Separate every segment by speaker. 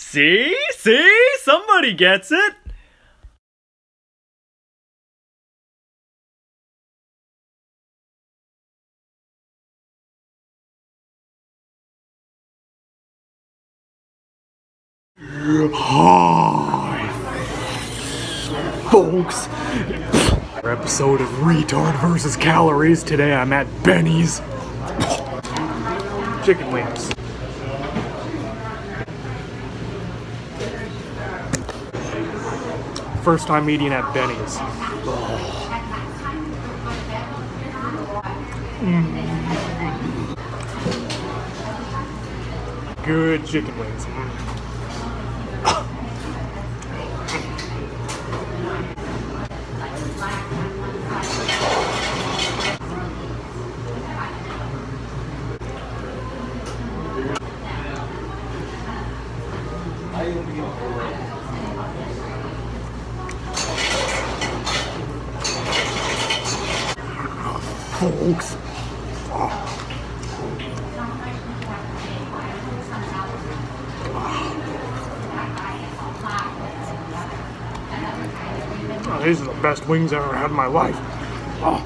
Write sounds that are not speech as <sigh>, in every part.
Speaker 1: See? See? Somebody gets it!
Speaker 2: Hi, folks. Our episode of Retard versus Calories. Today I'm at Benny's. Chicken wings. First time eating at Benny's. Good chicken wings. Folks. Oh, these are the best wings I've ever had in my life. Oh.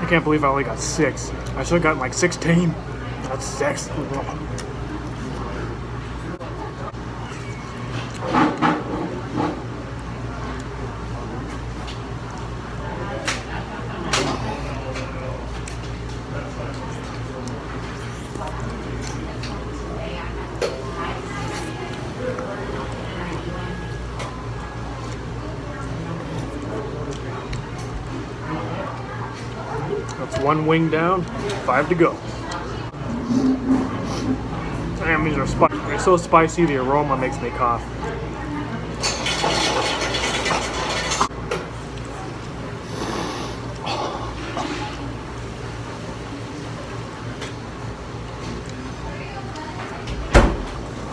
Speaker 2: I can't believe I only got six. I should have gotten like 16. That's six. One wing down, five to go. Damn, these are spicy. They're so spicy, the aroma makes me cough.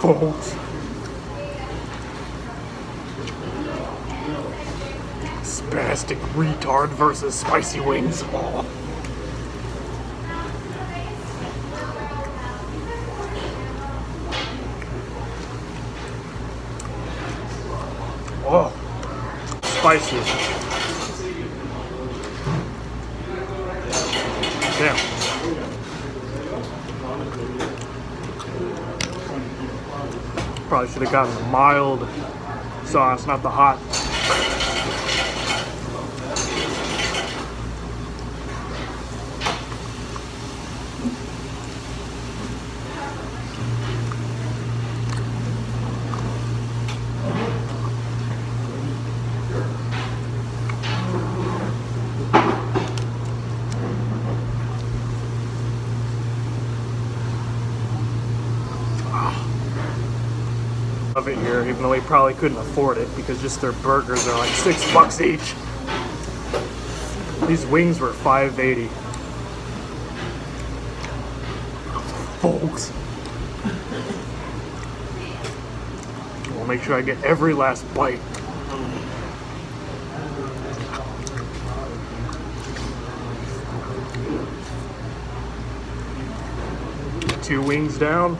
Speaker 2: Folks. Spastic retard versus spicy wings. <laughs> Oh. Oh, spicy. Damn. Probably should have gotten mild sauce, not the hot. Of it here, even though he probably couldn't afford it because just their burgers are like six bucks each. These wings were 580. Folks. We'll make sure I get every last bite. Two wings down.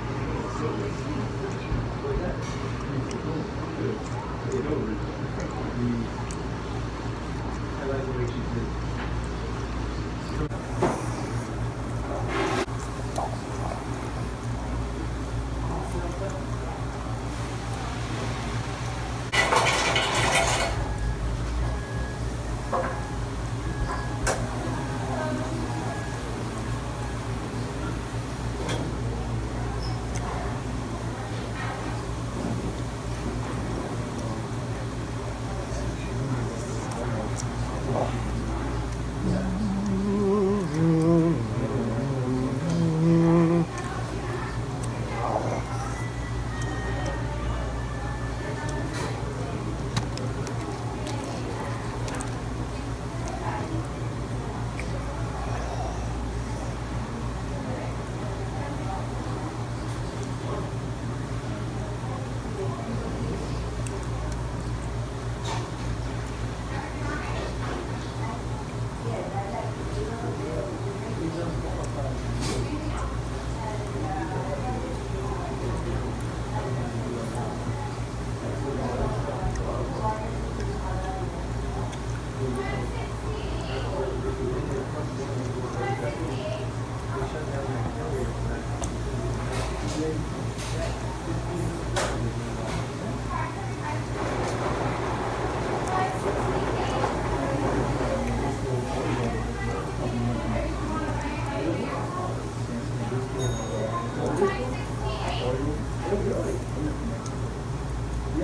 Speaker 3: Absolutely.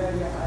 Speaker 3: Gracias.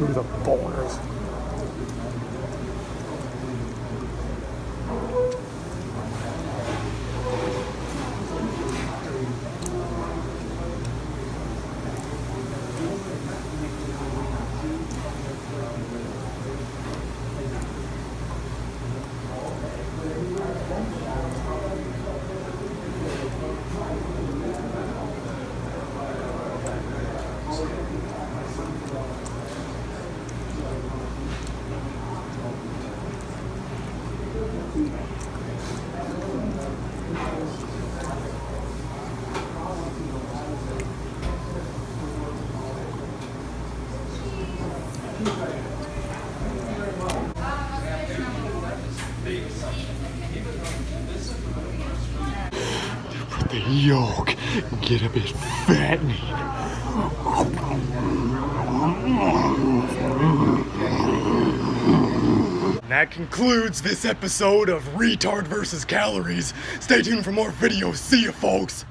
Speaker 3: Screw the boners.
Speaker 2: The yolk get a bit fattening. That concludes this episode of Retard versus Calories. Stay tuned for more videos. See you, folks.